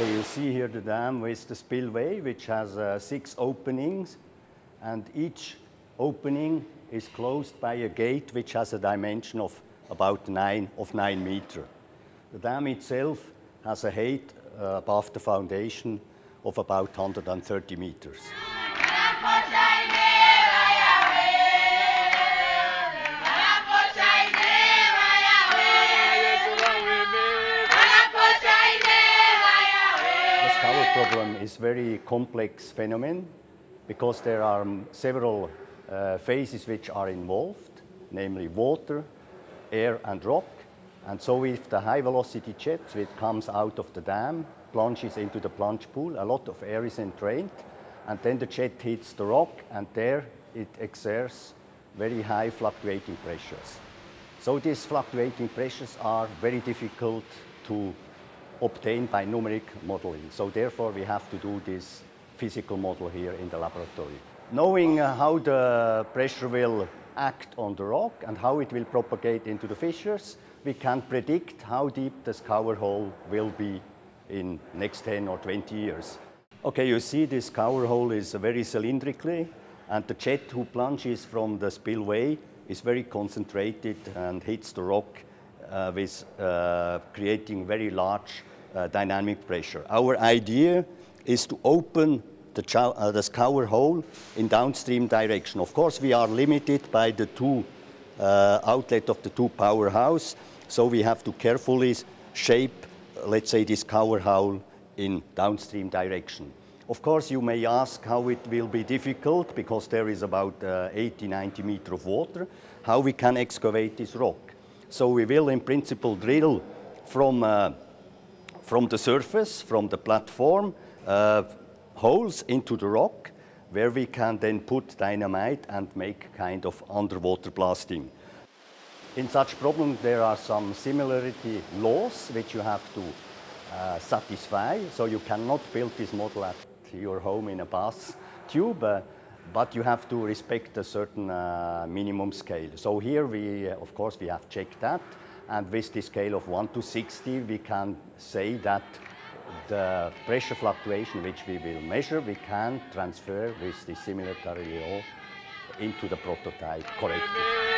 You see here the dam with the spillway, which has uh, six openings, and each opening is closed by a gate which has a dimension of about nine, of nine meter. The dam itself has a height uh, above the foundation of about 130 meters. The scour problem is very complex phenomenon because there are several uh, phases which are involved, namely water, air and rock. And so if the high velocity jet which comes out of the dam plunges into the plunge pool, a lot of air is entrained, and then the jet hits the rock, and there it exerts very high fluctuating pressures. So these fluctuating pressures are very difficult to obtain by numeric modeling. So therefore we have to do this physical model here in the laboratory. Knowing uh, how the pressure will act on the rock and how it will propagate into the fissures, we can predict how deep the scour hole will be in next 10 or 20 years. Okay, you see this scour hole is very cylindrically and the jet who plunges from the spillway is very concentrated and hits the rock uh, with uh, creating very large uh, dynamic pressure. Our idea is to open the, uh, the scour hole in downstream direction. Of course, we are limited by the two uh, outlet of the two powerhouse, so we have to carefully shape, let's say, this scour hole in downstream direction. Of course, you may ask how it will be difficult because there is about uh, 80, 90 meter of water, how we can excavate this rock. So we will, in principle, drill from, uh, from the surface, from the platform, uh, holes into the rock, where we can then put dynamite and make kind of underwater blasting. In such problems, there are some similarity laws which you have to uh, satisfy. So you cannot build this model at your home in a bath tube, uh, but you have to respect a certain uh, minimum scale. So here we, of course, we have checked that. And with the scale of 1 to 60, we can say that the pressure fluctuation which we will measure, we can transfer with the similarity law into the prototype correctly.